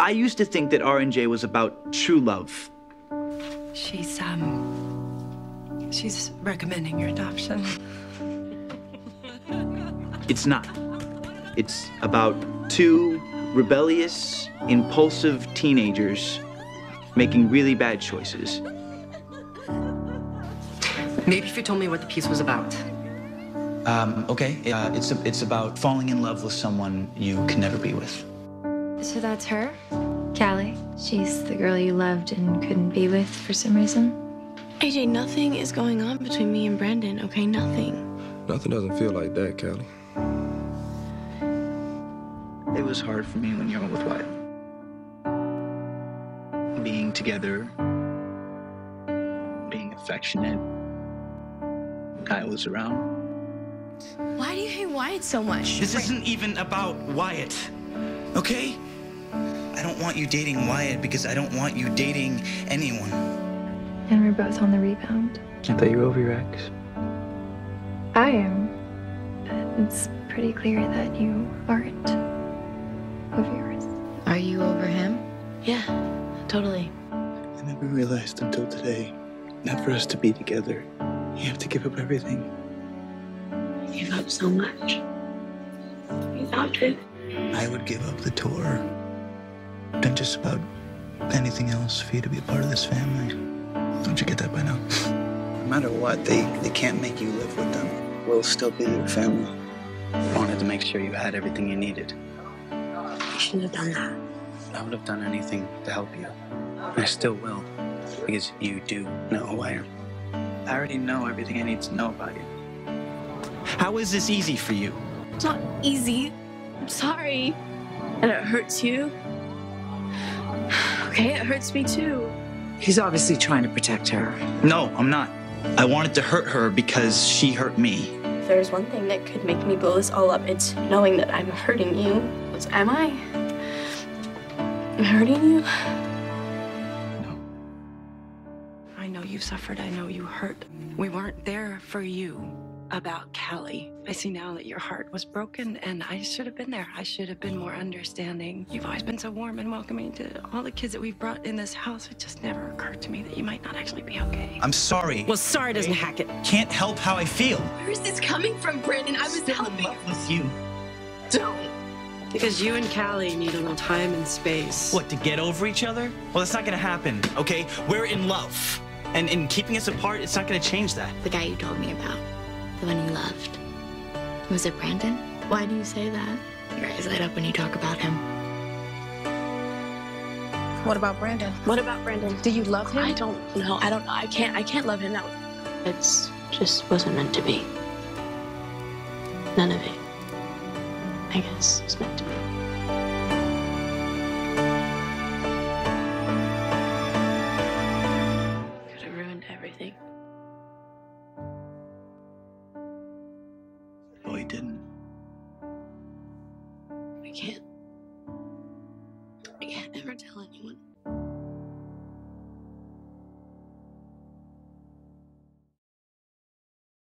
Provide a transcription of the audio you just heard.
I used to think that R&J was about true love. She's, um, she's recommending your adoption. It's not. It's about two rebellious, impulsive teenagers making really bad choices. Maybe if you told me what the piece was about. Um, okay, uh, it's, a, it's about falling in love with someone you can never be with. So that's her? Callie. She's the girl you loved and couldn't be with for some reason? AJ, nothing is going on between me and Brandon, okay? Nothing. Nothing doesn't feel like that, Callie. It was hard for me when you were with Wyatt. Being together, being affectionate. Kyle was around. Why do you hate Wyatt so much? This isn't even about Wyatt, okay? I don't want you dating Wyatt because I don't want you dating anyone. And we're both on the rebound. I thought you were over your ex. I am. But it's pretty clear that you aren't over yours. Are you over him? Yeah, totally. I never realized until today that for us to be together, you have to give up everything. You give up so much. Without it. I would give up the tour and just about anything else for you to be a part of this family. Don't you get that by now? No matter what, they, they can't make you live with them. We'll still be your family. I Wanted to make sure you had everything you needed. You shouldn't have done that. I would have done anything to help you. I still will, because you do know who I am. I already know everything I need to know about you. How is this easy for you? It's not easy. I'm sorry. And it hurts you. Okay, it hurts me too. He's obviously trying to protect her. No, I'm not. I wanted to hurt her because she hurt me. If there's one thing that could make me blow this all up, it's knowing that I'm hurting you. Am I? I'm hurting you? You suffered. I know you hurt. We weren't there for you about Callie. I see now that your heart was broken, and I should have been there. I should have been more understanding. You've always been so warm and welcoming to all the kids that we've brought in this house. It just never occurred to me that you might not actually be okay. I'm sorry. Well, sorry doesn't hack it. Can't help how I feel. Where is this coming from, Brandon? I was Still in helping. love with you. Don't. Because you and Callie need a little time and space. What, to get over each other? Well, that's not gonna happen, okay? We're in love. And in keeping us apart, it's not gonna change that. The guy you told me about, the one you loved. Was it Brandon? Why do you say that? Your eyes light up when you talk about him. What about Brandon? What about Brandon? Do you love him? I don't know. I don't know. I can't. I can't love him now. It's just wasn't meant to be. None of it. I guess it's meant to be. Didn't. I can't. I can't ever tell anyone.